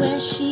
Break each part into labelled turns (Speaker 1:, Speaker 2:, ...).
Speaker 1: where she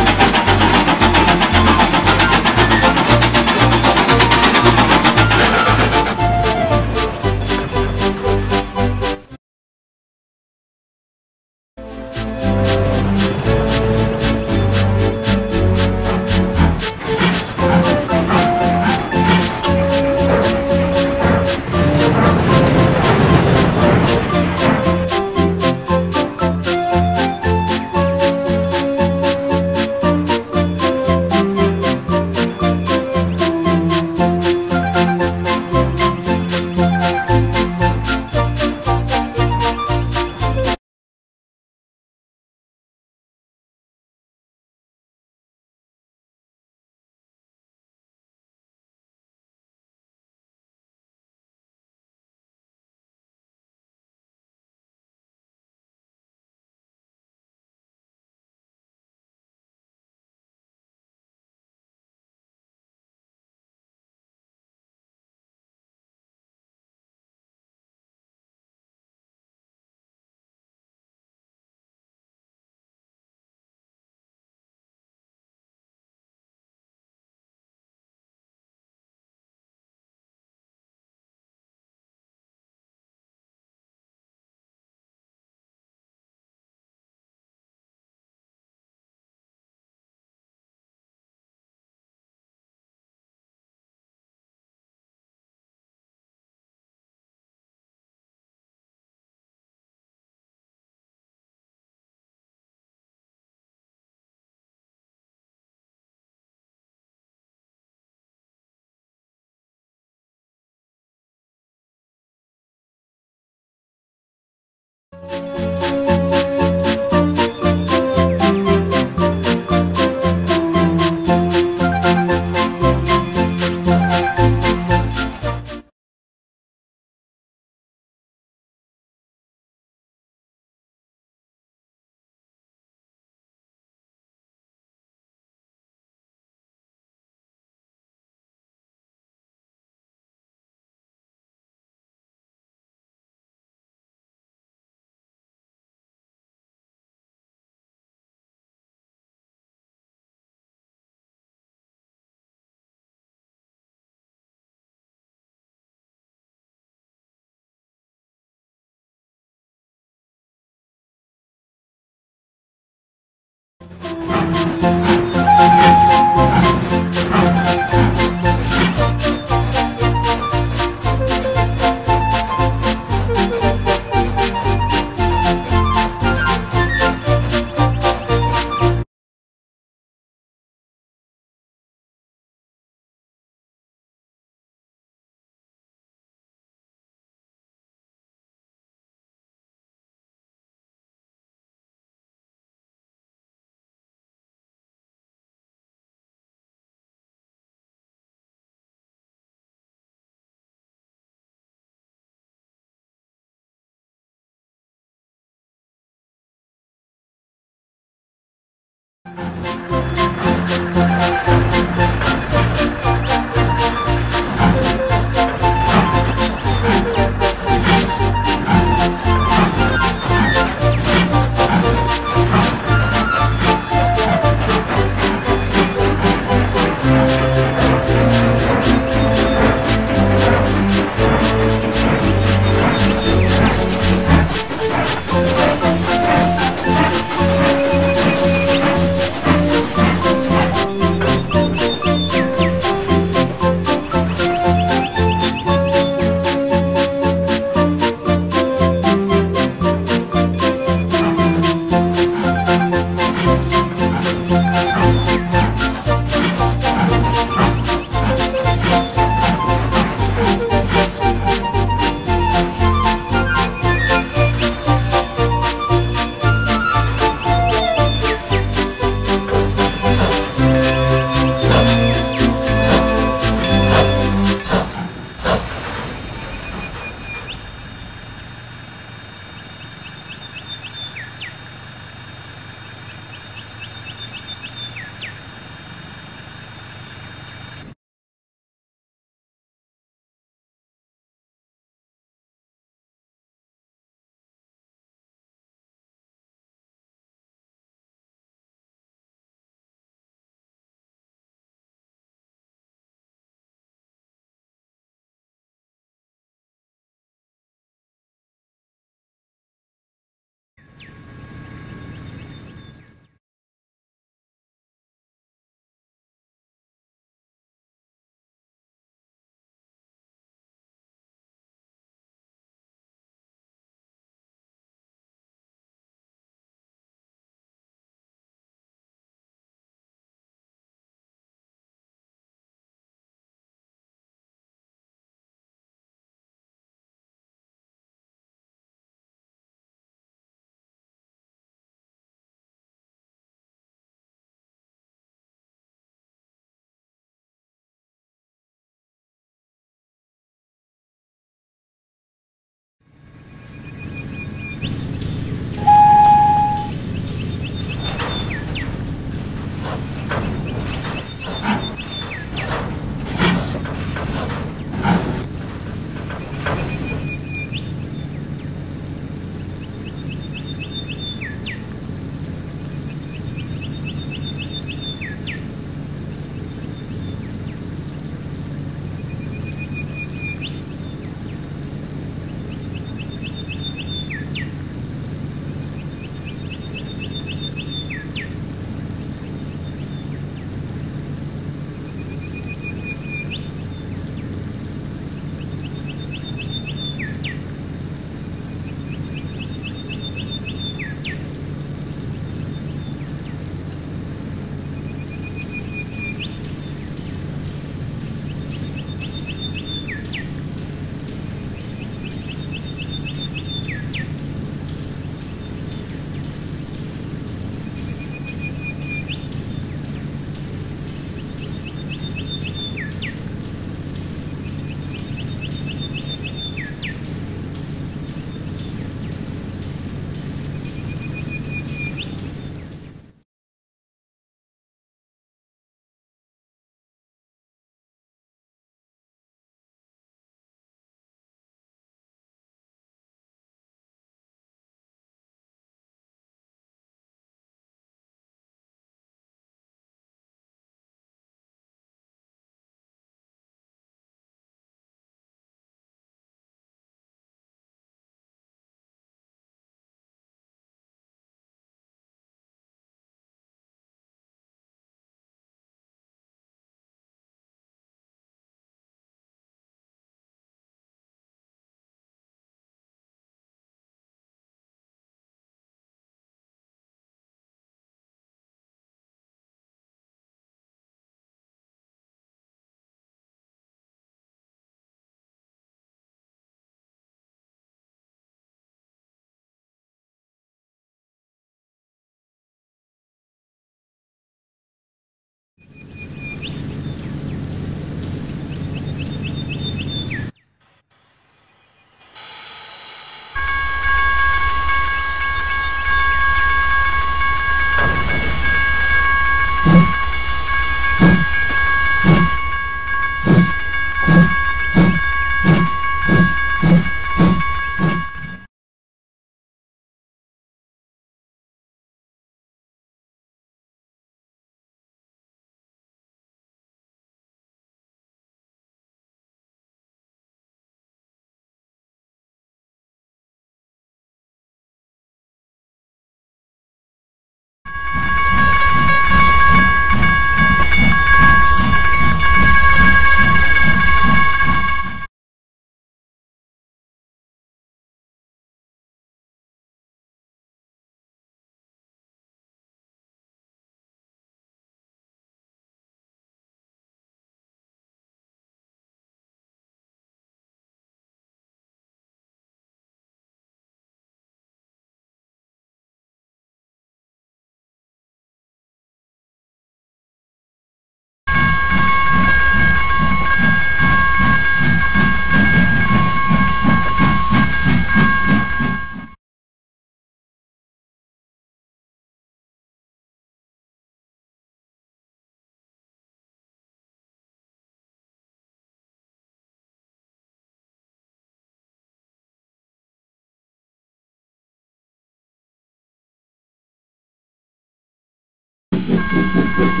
Speaker 1: Thank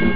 Speaker 1: you.